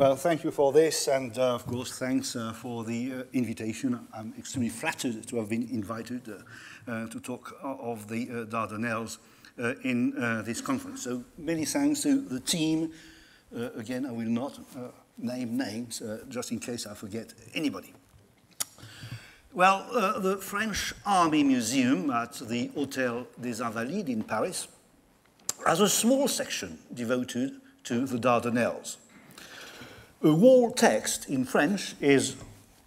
Well, thank you for this, and uh, of course, thanks uh, for the uh, invitation. I'm extremely flattered to have been invited uh, uh, to talk of the uh, Dardanelles uh, in uh, this conference. So many thanks to the team. Uh, again, I will not uh, name names, uh, just in case I forget anybody. Well, uh, the French Army Museum at the Hôtel des Invalides in Paris has a small section devoted to the Dardanelles. A wall text in French is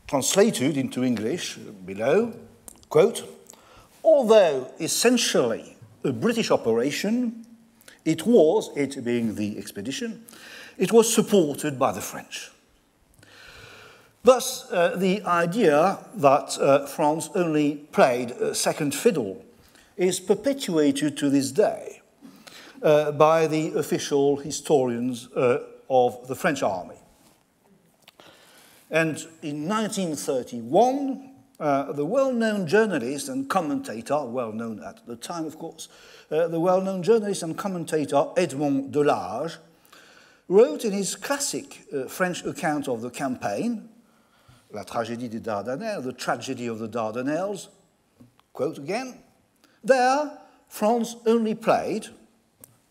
translated into English below, quote, although essentially a British operation, it was, it being the expedition, it was supported by the French. Thus, uh, the idea that uh, France only played uh, second fiddle is perpetuated to this day uh, by the official historians uh, of the French army. And in 1931, uh, the well-known journalist and commentator, well-known at the time, of course, uh, the well-known journalist and commentator Edmond Delage wrote in his classic uh, French account of the campaign, La tragédie des Dardanelles, the tragedy of the Dardanelles, quote again, there France only played,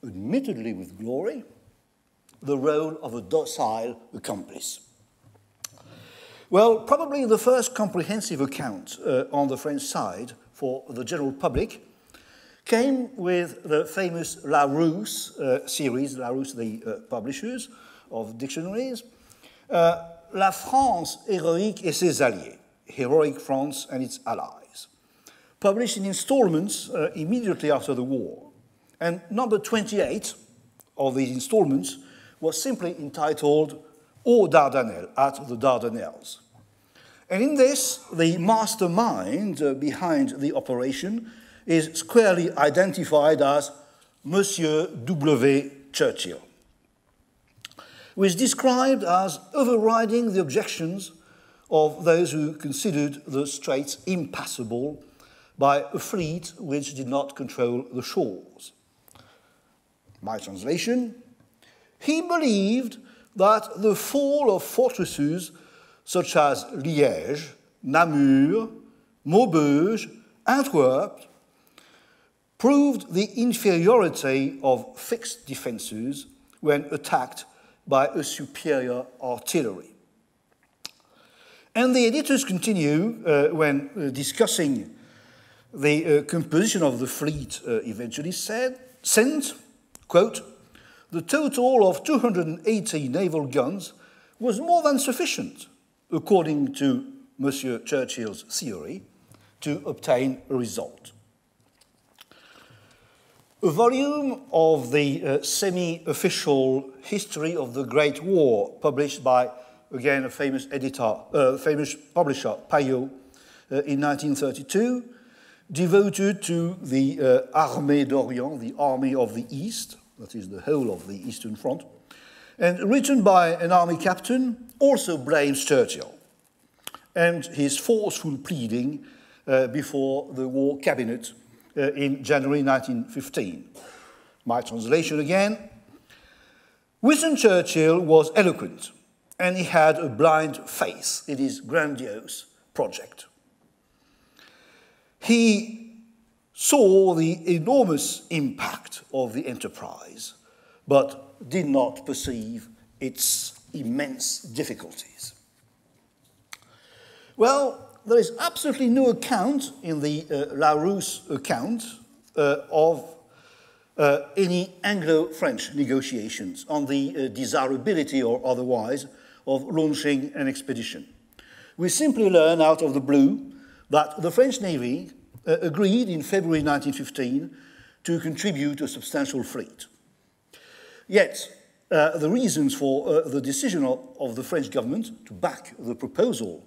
admittedly with glory, the role of a docile accomplice. Well, probably the first comprehensive account uh, on the French side for the general public came with the famous Larousse uh, series, Larousse, the uh, publishers of dictionaries, uh, La France héroïque et ses alliés, Heroic France and its allies, published in installments uh, immediately after the war. And number 28 of these installments was simply entitled Aux Dardanelles, at the Dardanelles. And in this, the mastermind uh, behind the operation is squarely identified as Monsieur W. Churchill, who is described as overriding the objections of those who considered the straits impassable by a fleet which did not control the shores. My translation, he believed that the fall of fortresses such as Liège, Namur, Maubeuge, Antwerp, proved the inferiority of fixed defenses when attacked by a superior artillery. And the editors continue uh, when uh, discussing the uh, composition of the fleet uh, eventually said, sent, quote, the total of 280 naval guns was more than sufficient according to Monsieur Churchill's theory, to obtain a result. A volume of the uh, semi-official history of the Great War, published by, again, a famous editor, uh, famous publisher, Payot, uh, in 1932, devoted to the uh, Armée d'Orient, the Army of the East, that is the whole of the Eastern Front, and written by an army captain, also blames Churchill and his forceful pleading uh, before the War Cabinet uh, in January 1915. My translation again. Winston Churchill was eloquent, and he had a blind faith in his grandiose project. He saw the enormous impact of the enterprise, but did not perceive its immense difficulties. Well, there is absolutely no account in the uh, Larousse account uh, of uh, any Anglo-French negotiations on the uh, desirability or otherwise of launching an expedition. We simply learn out of the blue that the French Navy uh, agreed in February 1915 to contribute a substantial fleet. Yet, uh, the reasons for uh, the decision of, of, the French government to back the proposal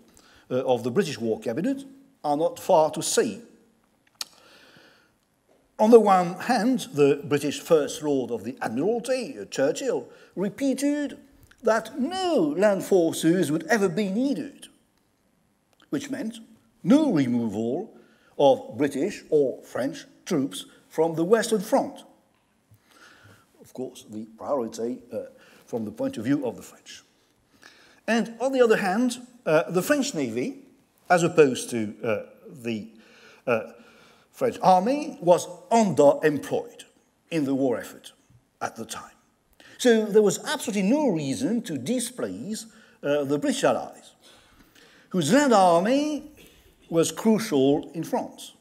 uh, of the British War Cabinet are not far to see. On the one hand, the British First Lord of the Admiralty, uh, Churchill, repeated that no land forces would ever be needed, which meant no removal of British or French troops from the Western Front course, the priority uh, from the point of view of the French. And on the other hand, uh, the French Navy, as opposed to uh, the uh, French army, was underemployed in the war effort at the time. So there was absolutely no reason to displease uh, the British allies, whose land army was crucial in France.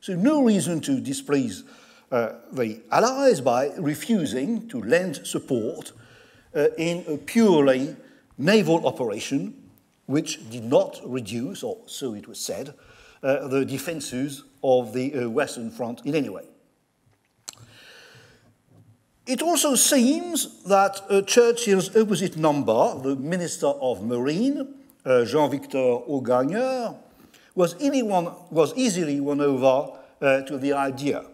So no reason to displease uh, the allies by refusing to lend support uh, in a purely naval operation which did not reduce, or so it was said, uh, the defenses of the uh, Western Front in any way. It also seems that uh, Churchill's opposite number, the Minister of Marine, Jean-Victor Augagneur, was, was, easily won over to the idea,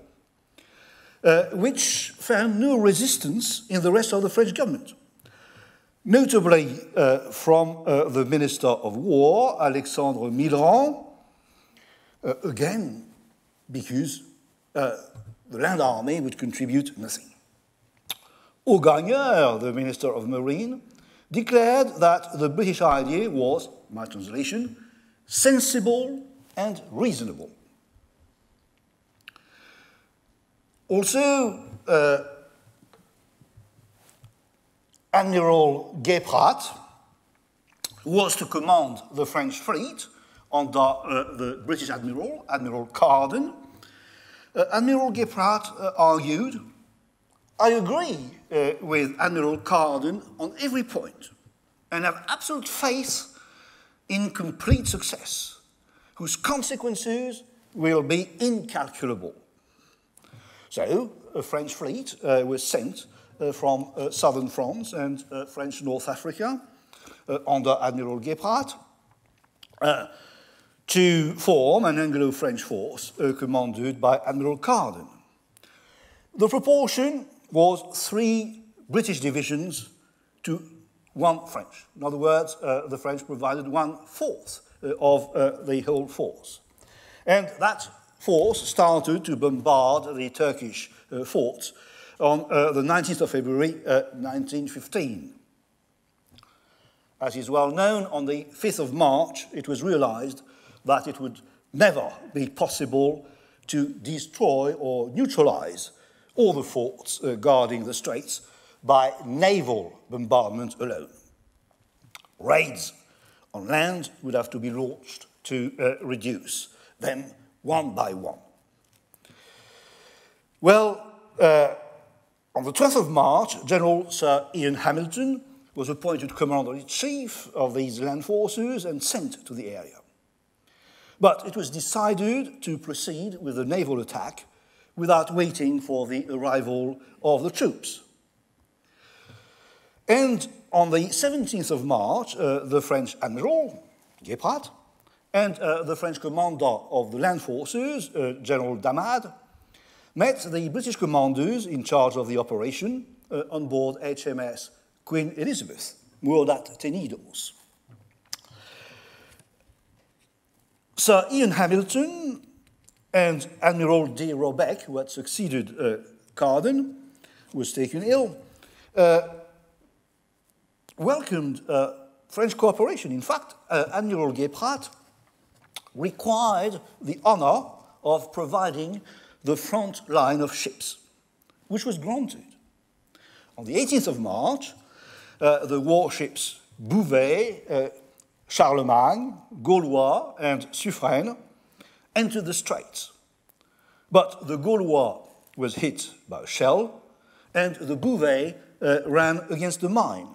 uh, which found no resistance in the rest of the French government. Notably uh, from uh, the Minister of War, Alexandre Millerand, again, because the land army would contribute nothing. Augagneur, the Minister of Marine, declared that the British idea was, my translation, sensible and reasonable. Also, uh, Admiral Guépratte was to command the French fleet under uh, the British Admiral, Admiral Carden. Uh, Admiral Guépratte uh, argued I agree uh, with Admiral Carden on every point and have absolute faith in complete success, whose consequences will be incalculable. So, a French fleet uh, was sent uh, from uh, southern France and uh, French North Africa uh, under Admiral Guépratte to form an Anglo-French force commanded by Admiral Carden. The proportion was three British divisions to one French. In other words, uh, the French provided one fourth uh, of uh, the whole force. And that force started to bombard the Turkish uh, forts on uh, the 19th of February 1915. Uh, As is well known, on the 5th of March, it was realized that it would never be possible to destroy or neutralize all the forts uh, guarding the straits by naval bombardment alone. Raids on land would have to be launched to uh, reduce them one by one. Well, uh, on the 12th of March, General Sir Ian Hamilton was appointed commander-in-chief of these land forces and sent to the area. But it was decided to proceed with a naval attack without waiting for the arrival of the troops. And on the 17th of March, uh, the French admiral, Guépratte, and uh, the French commander of the land forces, uh, General d'Amade, met the British commanders in charge of the operation uh, on board HMS Queen Elizabeth, moored at Tenedos. Sir Ian Hamilton and Admiral de Robeck, who had succeeded uh, Carden, who was taken ill, uh, welcomed uh, French cooperation. In fact, Admiral Guépratte required the honor of providing the front line of ships, which was granted. On the 18th of March, uh, the warships Bouvet, uh, Charlemagne, Gaulois, and Suffren entered the straits. But the Gaulois was hit by a shell, and the Bouvet uh, ran against the mine,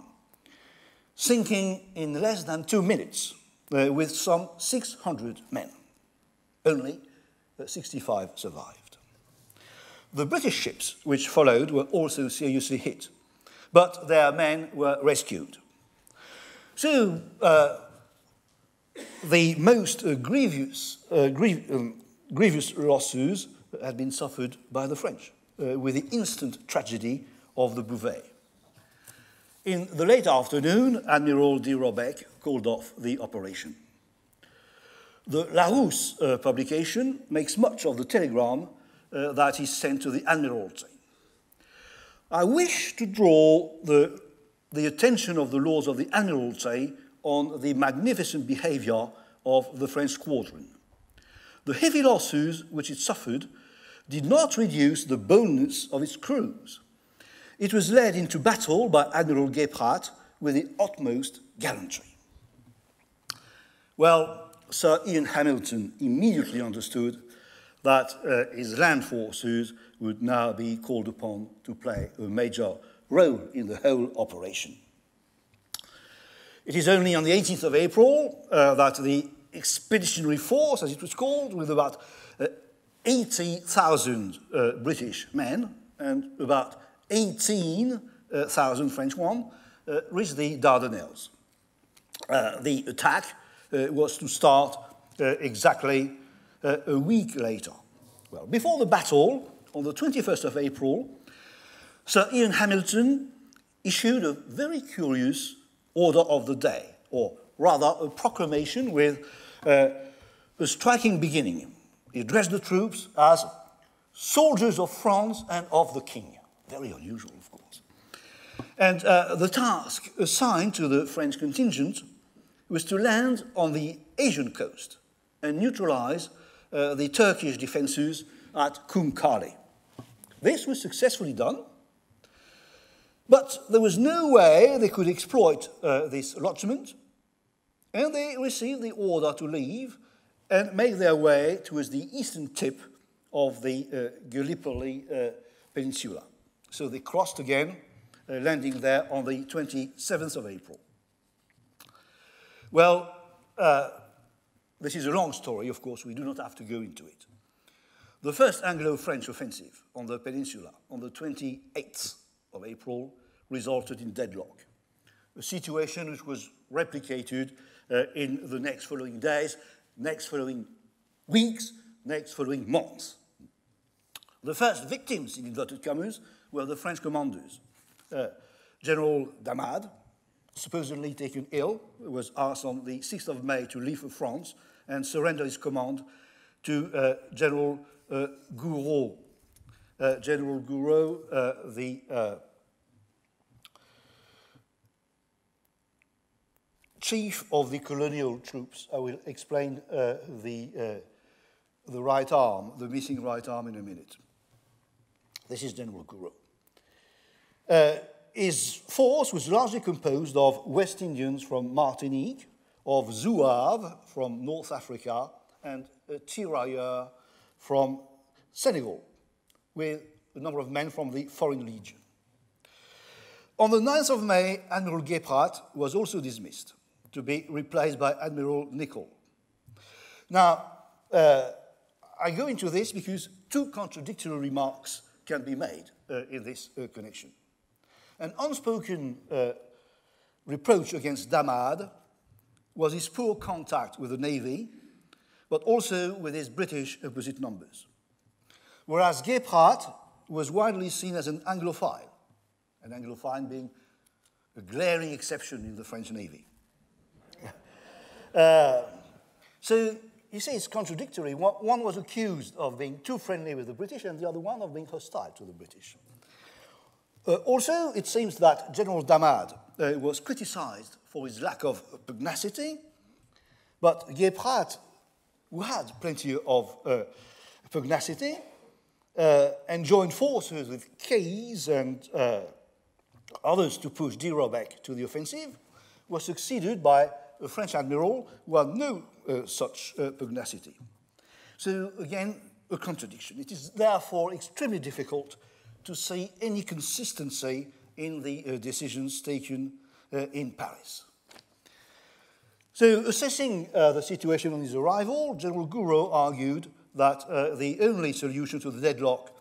sinking in less than two minutes uh, with some 600 men. Only uh, 65 survived. The British ships which followed were also seriously hit, but their men were rescued. So, uh, the most uh, grievous, uh, um, grievous losses had been suffered by the French, uh, with the instant tragedy of the Bouvet. In the late afternoon, Admiral de Robeck called off the operation. The Larousse uh, publication makes much of the telegram uh, that he sent to the Admiralty. I wish to draw the, the attention of the Lords of the Admiralty on the magnificent behavior of the French squadron. The heavy losses which it suffered did not reduce the boldness of its crews. It was led into battle by Admiral Guépratte with the utmost gallantry. Well, Sir Ian Hamilton immediately understood that uh, his land forces would now be called upon to play a major role in the whole operation. It is only on the 18th of April uh, that the expeditionary force, as it was called, with about uh, 80,000 uh, British men and about 18,000 French ones, uh, reached the Dardanelles. Uh, the attack uh, was to start exactly a week later. Well, before the battle, on the 21st of April, Sir Ian Hamilton issued a very curious order of the day, or rather a proclamation with uh, a striking beginning. He addressed the troops as soldiers of France and of the King. Very unusual, of course. And uh, the task assigned to the French contingent was to land on the Asian coast and neutralize uh, the Turkish defenses at Kum Kale. This was successfully done, but there was no way they could exploit uh, this lodgment, and they received the order to leave and make their way towards the eastern tip of the uh, Gallipoli uh, Peninsula. So they crossed again, uh, landing there on the 27th of April. Well, uh, this is a long story, of course, we do not have to go into it. The first Anglo French offensive on the peninsula on the 28th of April resulted in deadlock, a situation which was replicated uh, in the next following days, next following weeks, next following months. The first victims, in inverted commas, were the French commanders. Uh, General d'Amade, supposedly taken ill, was asked on the 6th of May to leave for France and surrender his command to uh, General uh, Gouraud. Uh, General Gouraud, uh, the uh, chief of the colonial troops. I will explain uh, the, uh, the right arm, the missing right arm in a minute. This is General Gouraud. Uh, his force was largely composed of West Indians from Martinique, of Zouaves from North Africa, and uh, Tirailleurs from Senegal, with a number of men from the Foreign Legion. On the 9th of May, Admiral Guépratte was also dismissed to be replaced by Admiral Nicol. Now, uh, I go into this because two contradictory remarks can be made uh, in this uh, connection. An unspoken uh, reproach against d'Amade was his poor contact with the Navy, but also with his British opposite numbers. Whereas Guépratte was widely seen as an Anglophile, an Anglophile being a glaring exception in the French Navy. Uh, so you see, it's contradictory. One was accused of being too friendly with the British, and the other one of being hostile to the British. Uh, also, it seems that General d'Amade uh, was criticized for his lack of pugnacity, but Guépratte, who had plenty of uh, pugnacity, uh, and joined forces with Keyes and uh, others to push de Robeck to the offensive, was succeeded by a French admiral who had no uh, such pugnacity. So again, a contradiction. It is therefore extremely difficult to see any consistency in the uh, decisions taken uh, in Paris. So assessing uh, the situation on his arrival, General Gouraud argued that the only solution to the deadlock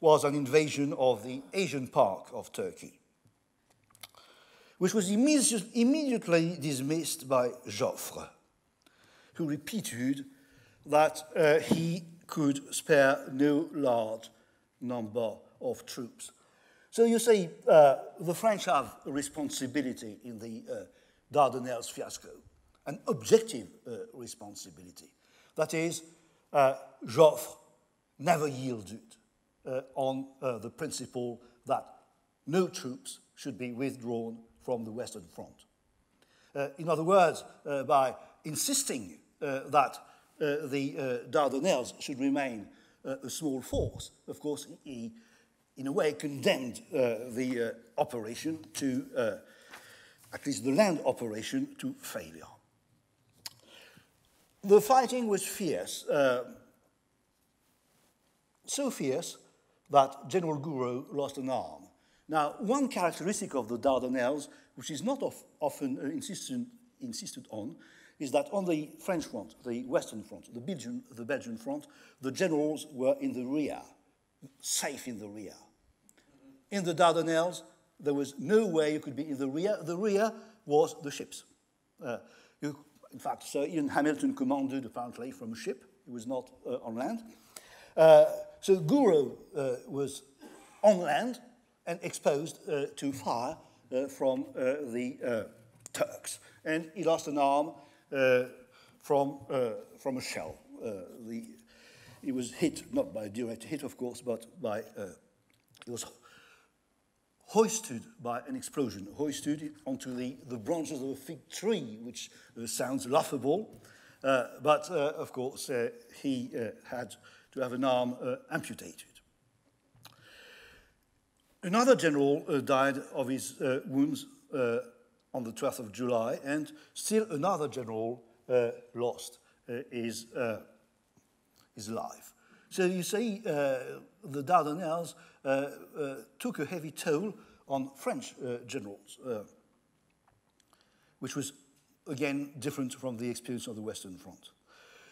was an invasion of the Asian part of Turkey which was immediately dismissed by Joffre, who repeated that uh, he could spare no large number of troops. So you see, uh, the French have responsibility in the uh, Dardanelles fiasco, an objective uh, responsibility. That is, uh, Joffre never yielded uh, on the principle that no troops should be withdrawn from the Western Front. Uh, in other words, uh, by insisting uh, that uh, the uh, Dardanelles should remain uh, a small force, of course, he, in a way, condemned uh, the uh, operation to, uh, at least the land operation, to failure. The fighting was fierce, so fierce that General Gouraud lost an arm. Now, one characteristic of the Dardanelles, which is not of, often uh, insisted, insisted on, is that on the French front, the Western front, the Belgian, the Belgian front, the generals were in the rear, safe in the rear. In the Dardanelles, there was no way you could be in the rear. The rear was the ships. Uh, you, in fact, Sir Ian Hamilton commanded apparently from a ship. He was not uh, on land. Uh, so Gouraud uh, was on land and exposed uh, to fire uh, from the Turks. And he lost an arm from, from a shell. the, he was hit, not by a direct hit, of course, but by, he was hoisted by an explosion, hoisted onto the, the branches of a fig tree, which uh, sounds laughable. Uh, but uh, of course, he had to have an arm uh, amputated. Another general uh, died of his uh, wounds uh, on the 12th of July, and still another general uh, lost uh, his, his life. So you see, the Dardanelles took a heavy toll on French generals, which was again different from the experience of the Western Front.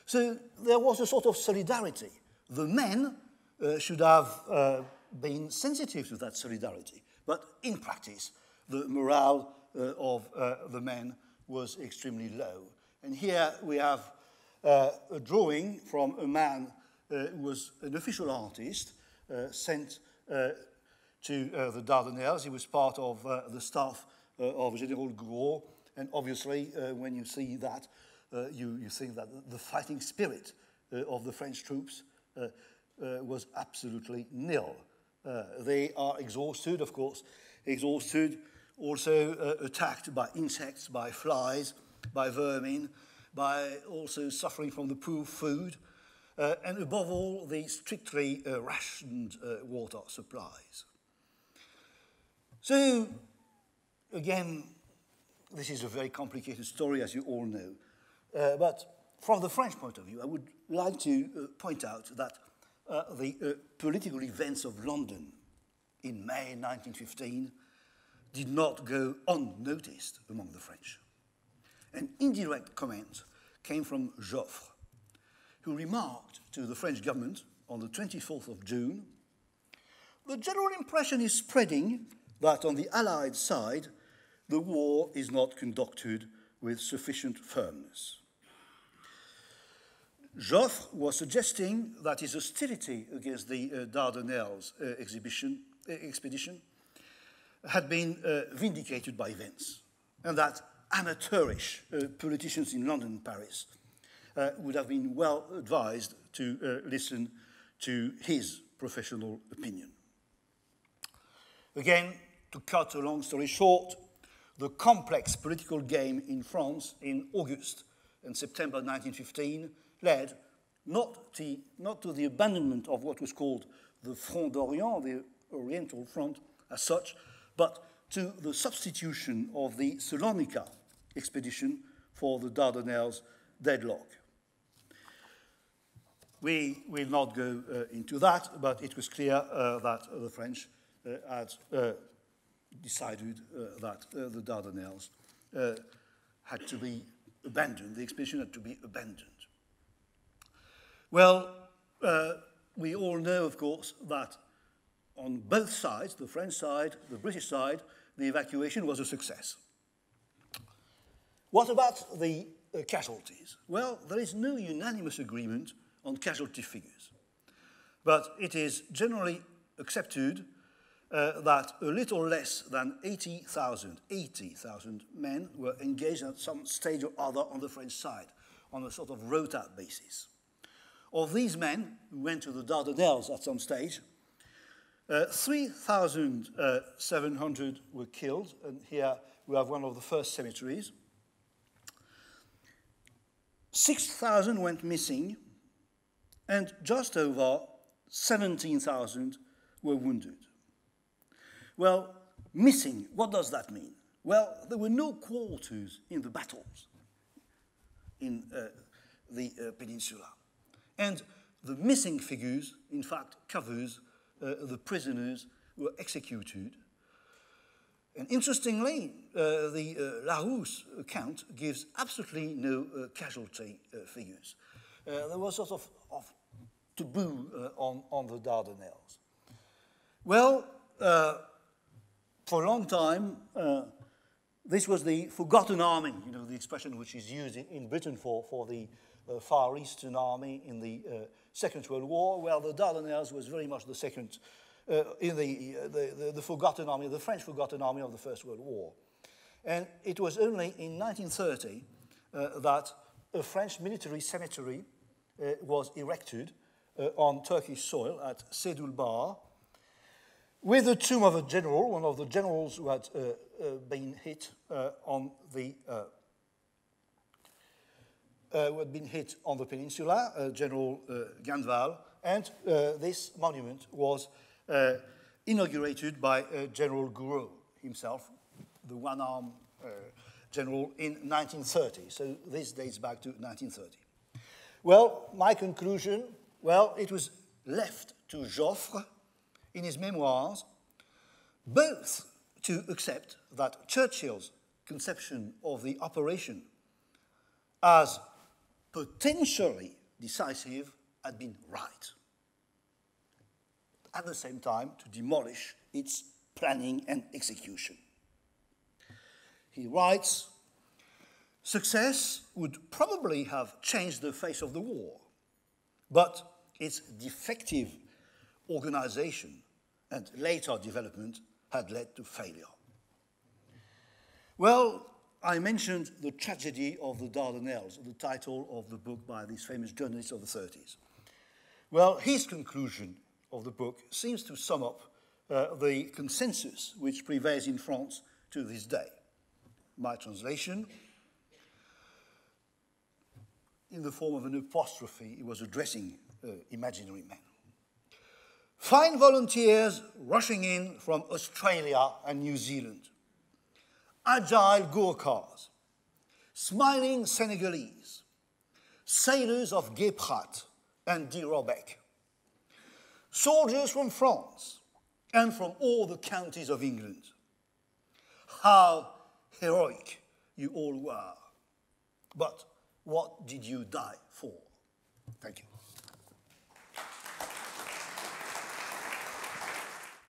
So there was a sort of solidarity the men uh, should have uh, been sensitive to that solidarity. But in practice, the morale uh, of uh, the men was extremely low. And here we have uh, a drawing from a man uh, who was an official artist uh, sent uh, to uh, the Dardanelles. He was part of the staff of General Gouraud. And obviously, when you see that, you, you think that the fighting spirit of the French troops uh, uh, was absolutely nil. Uh, they are exhausted, of course, exhausted, also attacked by insects, by flies, by vermin, by also suffering from the poor food, uh, and above all, the strictly uh, rationed uh, water supplies. So, again, this is a very complicated story, as you all know. but from the French point of view, I would like to uh, point out that uh, the uh, political events of London in May 1915 did not go unnoticed among the French. An indirect comment came from Joffre, who remarked to the French government on the 24th of June the general impression is spreading that on the Allied side, the war is not conducted with sufficient firmness. Joffre was suggesting that his hostility against the uh, Dardanelles uh, exhibition, uh, expedition had been uh, vindicated by events, and that amateurish uh, politicians in London and Paris uh, would have been well advised to listen to his professional opinion. Again, to cut a long story short, the complex political game in France in August and September 1915 led not, to, not to the abandonment of what was called the Front d'Orient, the Oriental Front as such, but to the substitution of the Salonika expedition for the Dardanelles deadlock. We will not go uh, into that, but it was clear uh, that uh, the French uh, had uh, decided uh, that the Dardanelles had to be abandoned, the expedition had to be abandoned. Well, uh, we all know, of course, that on both sides, the French side, the British side, the evacuation was a success. What about the uh, casualties? Well, there is no unanimous agreement on casualty figures, but it is generally accepted uh, that a little less than 80,000 80,000 men were engaged at some stage or other on the French side on a sort of rota basis. Of these men who went to the Dardanelles at some stage, uh, 3,700 were killed, and here we have one of the first cemeteries. 6,000 went missing, and just over 17,000 were wounded. Well, missing, what does that mean? Well, there were no quarters in the battles in uh, the uh, peninsula. And the missing figures, in fact, covers uh, the prisoners who were executed. And interestingly, uh, the uh, Larousse account gives absolutely no uh, casualty figures. there was sort of, of taboo on, on the Dardanelles. Well, for a long time, uh, this was the forgotten army, you know, the expression which is used in Britain for, for the uh, Far Eastern Army in the uh, Second World War, Well, the Dardanelles was very much the second, uh, in the, uh, the, the, the, forgotten army, the French forgotten army of the First World War. And it was only in 1930 uh, that a French military cemetery was erected on Turkish soil at Sedd el Bahr, with the tomb of a general, one of the generals who had uh, uh, been hit uh, on the uh, uh, who had been hit on the peninsula, uh, General Ganeval, and this monument was inaugurated by General Gouraud himself, the one-armed general in 1930. So this dates back to 1930. Well, my conclusion, well, it was left to Joffre in his memoirs, both to accept that Churchill's conception of the operation as potentially decisive had been right. At the same time, to demolish its planning and execution. He writes, success would probably have changed the face of the war, but its defective organization and later development had led to failure. Well, I mentioned the tragedy of the Dardanelles, the title of the book by this famous journalist of the 30s. Well, his conclusion of the book seems to sum up uh, the consensus which prevails in France to this day. My translation, in the form of an apostrophe, he was addressing uh, imaginary men. Fine volunteers rushing in from Australia and New Zealand. Agile Gurkhas, smiling Senegalese, sailors of Guépratte and de Dirobec, soldiers from France and from all the counties of England. How heroic you all were. But what did you die for? Thank you.